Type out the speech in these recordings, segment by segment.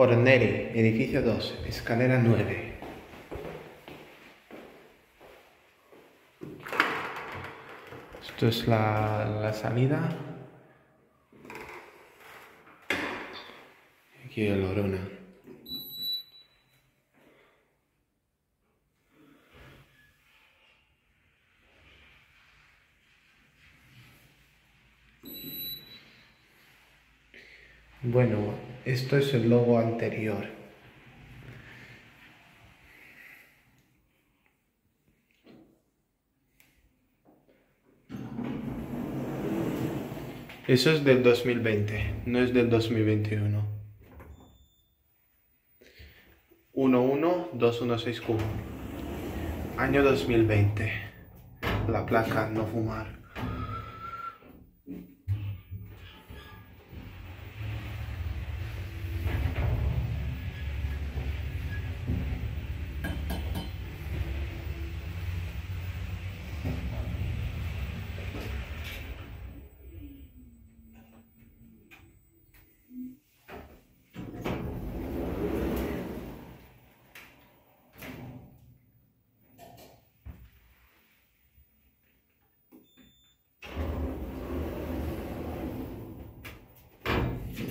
Fornelli, edificio 2, escalera 9. Esto es la, la salida. Aquí el Orona. Bueno, esto es el logo anterior. Eso es del 2020, no es del 2021. 112164. Año 2020. La placa no fumar.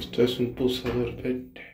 Esto es un pulsador verde.